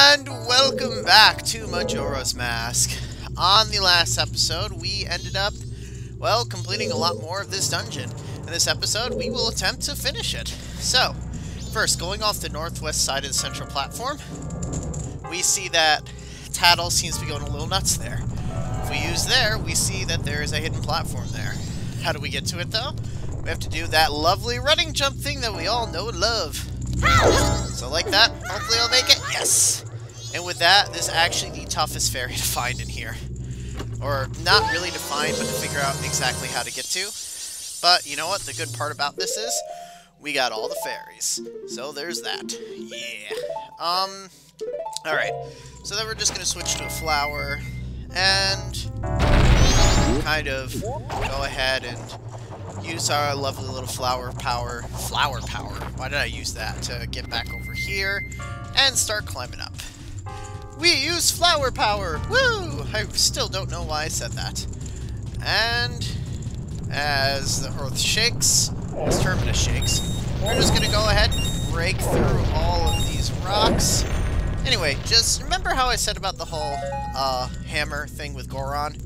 And welcome back to Majora's Mask. On the last episode, we ended up, well, completing a lot more of this dungeon. In this episode, we will attempt to finish it. So, first, going off the northwest side of the central platform, we see that Tatl seems to be going a little nuts there. If we use there, we see that there is a hidden platform there. How do we get to it, though? We have to do that lovely running jump thing that we all know and love. So like that, hopefully I'll make it. Yes! And with that, this is actually the toughest fairy to find in here. Or not really to find, but to figure out exactly how to get to. But you know what? The good part about this is we got all the fairies. So there's that. Yeah. Um, alright. So then we're just going to switch to a flower and kind of go ahead and use our lovely little flower power. Flower power. Why did I use that? To get back over here and start climbing up. We use flower power! Woo! I still don't know why I said that. And as the earth shakes, as Termina shakes, we're just gonna go ahead and break through all of these rocks. Anyway, just remember how I said about the whole uh, hammer thing with Goron?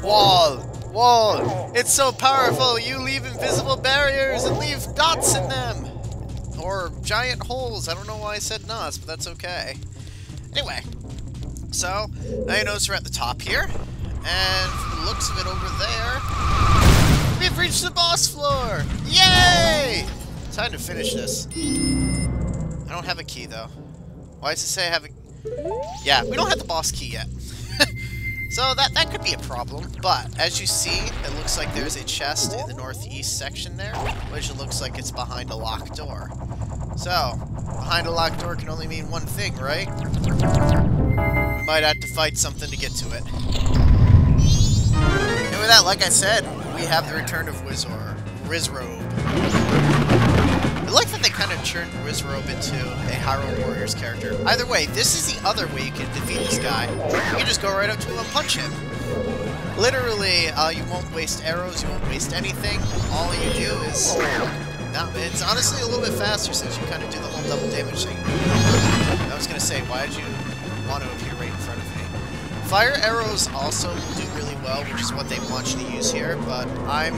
Wall! Wall! It's so powerful, you leave invisible barriers and leave dots in them! Or giant holes, I don't know why I said knots, but that's okay. Anyway, so, now you notice we're at the top here, and from the looks of it over there, we've reached the boss floor! Yay! Time to finish this. I don't have a key, though. Why does it say I have a... Yeah, we don't have the boss key yet. so that, that could be a problem, but as you see, it looks like there's a chest in the northeast section there, which looks like it's behind a locked door. So, behind a locked door can only mean one thing, right? We might have to fight something to get to it. And with that, like I said, we have the return of Wizor, Rizrobe. I like that they kind of turned Wizzrobe into a Hyrule Warriors character. Either way, this is the other way you can defeat this guy. You can just go right up to him and punch him. Literally, uh, you won't waste arrows, you won't waste anything. All you do is... No, it's honestly a little bit faster since you kind of do the whole double damage thing. I was going to say, why did you want to appear right in front of me? Fire arrows also do really well, which is what they want you to use here, but I'm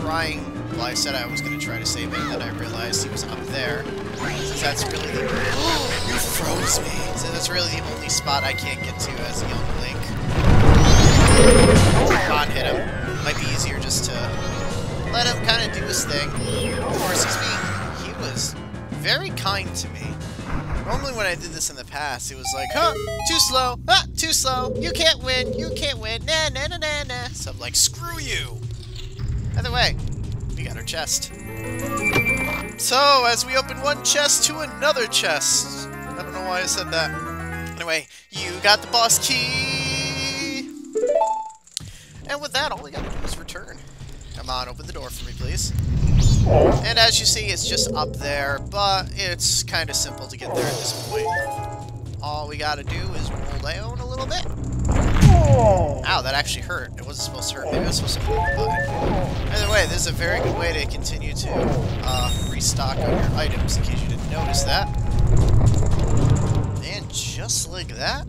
trying well, I said I was going to try to save him, then I realized he was up there. Since that's really the... you froze me! So that's really the only spot I can't get to as a young Link. Can't hit him. Might be easier to let him kind of do his thing. Of course, he's being... He was very kind to me. Normally when I did this in the past, it was like, huh, too slow, ah, too slow, you can't win, you can't win, nah, nah, nah, nah, nah. So I'm like, screw you! Either way, we got our chest. So, as we open one chest to another chest. I don't know why I said that. Anyway, you got the boss key! And with that, all we gotta do is return. Come on, open the door for me, please. And as you see, it's just up there, but it's kind of simple to get there at this point. All we gotta do is roll down a little bit. Ow, that actually hurt. It wasn't supposed to hurt. Maybe I was supposed to hold the button. Either way, this is a very good way to continue to uh, restock on your items in case you didn't notice that. And just like that,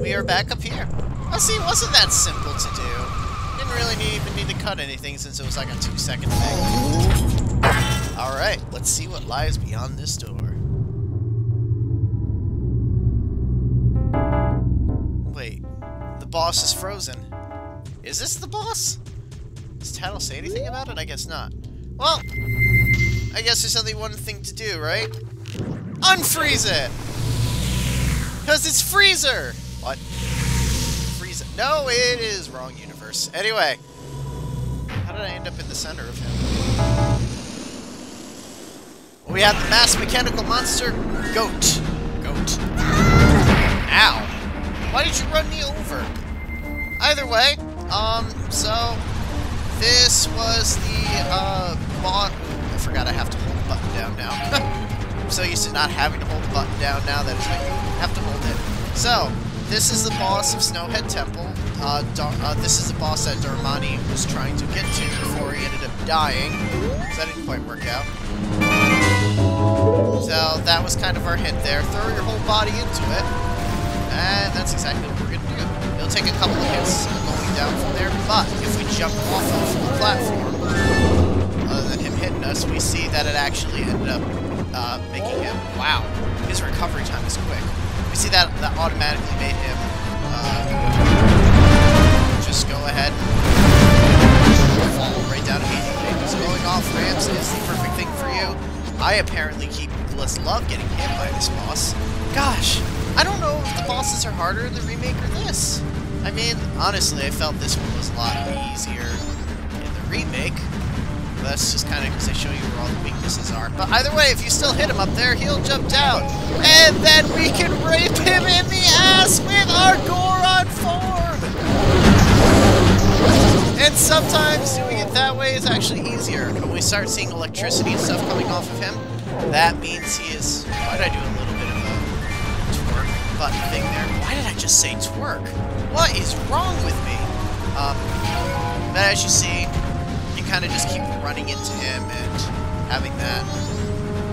we are back up here. Oh, see, it wasn't that simple to do. Really even need to cut anything since it was like a two-second thing. Alright, let's see what lies beyond this door. Wait, the boss is frozen. Is this the boss? Does Tatl say anything about it? I guess not. Well, I guess there's only one thing to do, right? Unfreeze it! Because it's Freezer! What? Freeze it. No, it is wrong universe. Anyway, how did I end up in the center of him? We have the mass mechanical monster, Goht. Goht. Ow. Why did you run me over? Either way, um, so this was the uh boss. I forgot I have to hold the button down now. I'm so used to not having to hold the button down now that I have to hold it. So this is the boss of Snowhead Temple. Uh, uh, this is the boss that Darmani was trying to get to before he ended up dying. So that didn't quite work out. So that was kind of our hint there. Throw your whole body into it. And that's exactly what we're going to do. It'll take a couple of hits going down from there, but if we jump off of the platform, other than him hitting us, we see that it actually ended up uh, making him... Wow, his recovery time is quick. We see that that automatically made him uh, just go ahead and fall right down immediately. So going off ramps is the perfect thing for you. I apparently keep less love getting hit by this boss. Gosh, I don't know if the bosses are harder in the remake or this. I mean, honestly, I felt this one was a lot easier in the remake. That's just kind of because they show you where all the weaknesses are. But either way, if you still hit him up there, he'll jump down. And then we can rape him in the ass with our start seeing electricity and stuff coming off of him, that means he is... Why did I do a little bit of a twerk button thing there? Why did I just say twerk? What is wrong with me? Um, but as you see, you kind of just keep running into him and having that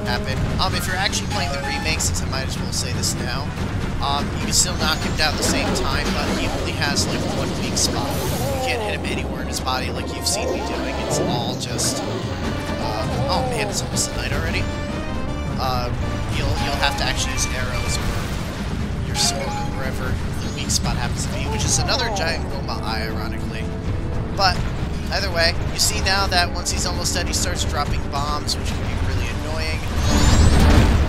happen. Um, if you're actually playing the remake, since I might as well say this now, um, you can still knock him down at the same time, but he only has like one weak spot. You can't hit him anywhere in his body like you've seen me doing. It's all just, oh man, it's almost night already. Uh, you'll you'll have to actually use arrows or your sword or wherever the weak spot happens to be, which is another giant Gohma eye, ironically. But either way, you see now that once he's almost dead, he starts dropping bombs, which can be really annoying.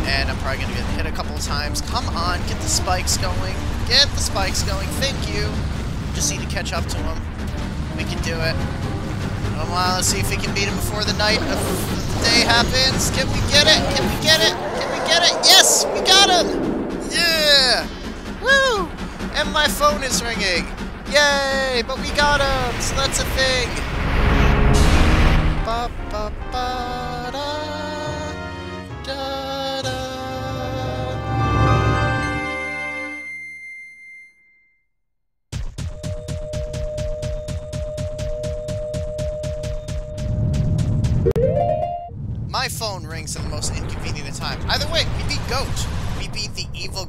And I'm probably going to get hit a couple times. Come on, get the spikes going. Get the spikes going. Thank you. Just need to catch up to him. We can do it. Come on, let's see if we can beat him before the night of the day happens. Can we get it? Can we get it? Can we get it? Yes, we got him! Yeah! Woo! And my phone is ringing. Yay! But we got him, so that's a thing. Ba ba ba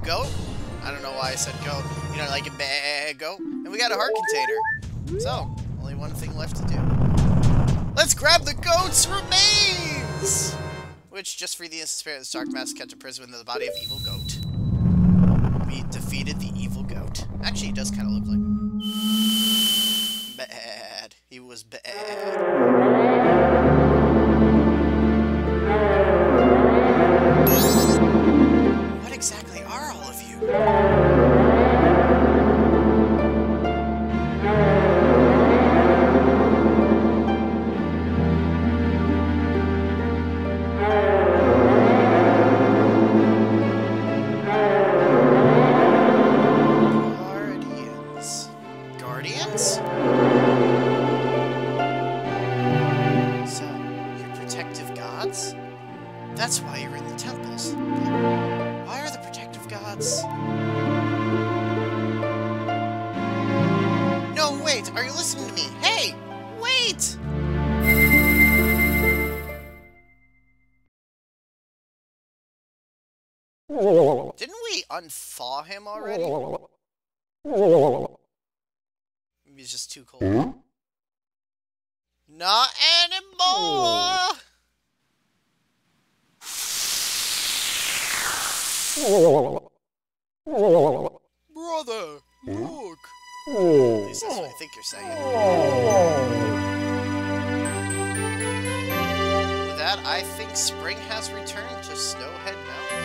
goat. I don't know why I said goat. You know, like eh, a bad goat. And we got a heart container. So, only one thing left to do. Let's grab the Goht's remains! Which, just for the instant spirit of the Stark Mask kept a prison in the body of evil goat. We defeated the evil goat. Actually, he does kind of look like... Bad. He was bad. Protective gods? No, wait! Are you listening to me? Hey! Wait! Didn't we unthaw him already? Maybe he's just too cold. Hmm? Not anymore! Hmm. Brother, look! Least that's what I think you're saying. With that, I think spring has returned to Snowhead Mountain.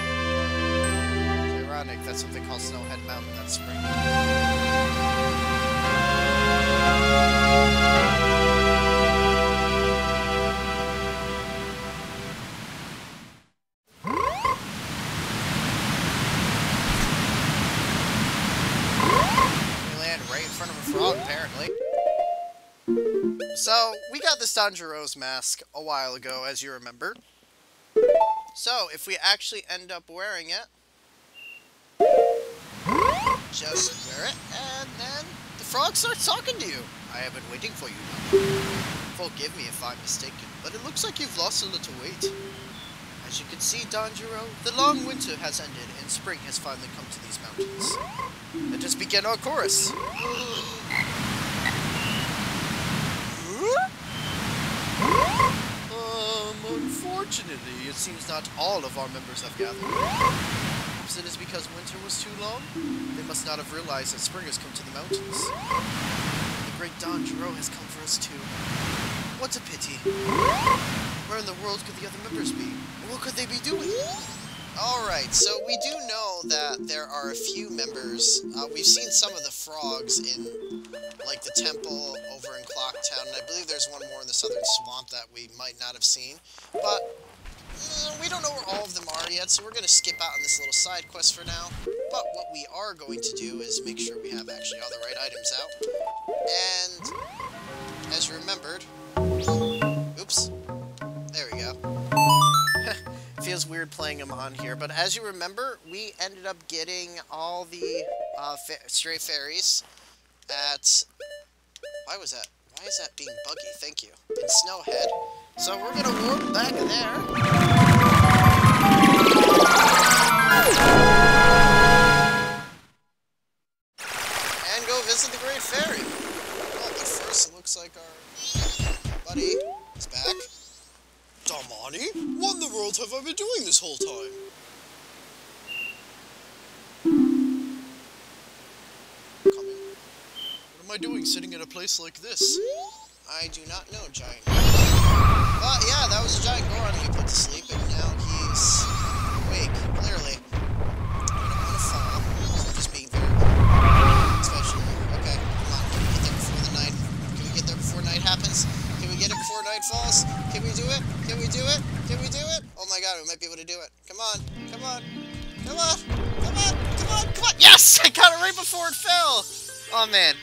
It's ironic, that's what they call Snowhead Mountain, that's spring. Got mask a while ago, as you remember. So, if we actually end up wearing it, just wear it, and then the frog starts talking to you. I have been waiting for you. Forgive me if I'm mistaken, but it looks like you've lost a little weight. As you can see, Don Gero, the long winter has ended and spring has finally come to these mountains. Let us begin our chorus. Um, unfortunately, it seems not all of our members have gathered. Perhaps it is because winter was too long? They must not have realized that spring has come to the mountains. The great Don Gero has come for us too. What a pity. Where in the world could the other members be? And what could they be doing? Alright, so we do know that there are a few members. Uh, we've seen some of the frogs in, like, the temple over in Clocktown, and I believe there's one more in the southern swamp that we might not have seen. But uh, we don't know where all of them are yet, so we're going to skip out on this little side quest for now. But what we are going to do is make sure we have actually all the right items out. And, as remembered... Oops. Feels weird playing them on here, but as you remember, we ended up getting all the uh, fa stray fairies at... Why was that? Why is that being buggy? Thank you. In Snowhead. So we're gonna warp back there. Am I doing sitting in a place like this? I do not know, Giant.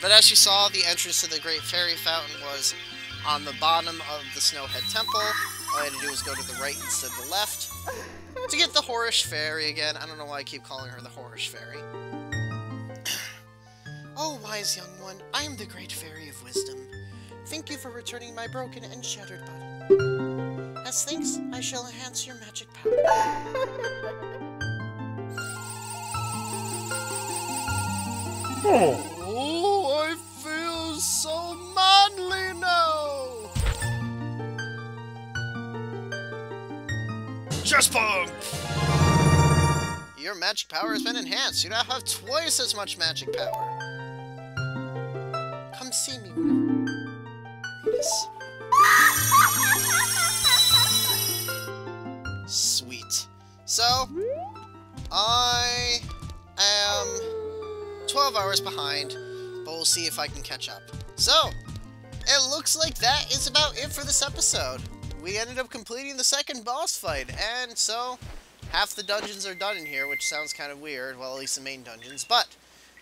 But as you saw, the entrance to the Great Fairy Fountain was on the bottom of the Snowhead Temple. All I had to do was go to the right instead of the left to get the Horish Fairy again. I don't know why I keep calling her the Horish Fairy. oh, wise young one, I am the Great Fairy of Wisdom. Thank you for returning my broken and shattered body. As thanks, I shall enhance your magic power. Oh, Chest bump! Your magic power has been enhanced. You now have twice as much magic power. Come see me. Yes. Sweet. So, I am 12 hours behind, but we'll see if I can catch up. So, it looks like that is about it for this episode. We ended up completing the second boss fight, and so half the dungeons are done in here, which sounds kind of weird, well, at least the main dungeons. But,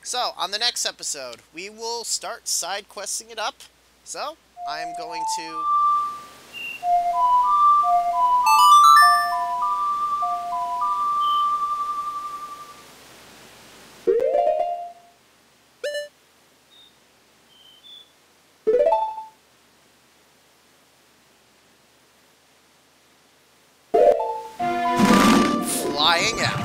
so, on the next episode, we will start side questing it up. So, I'm going to out.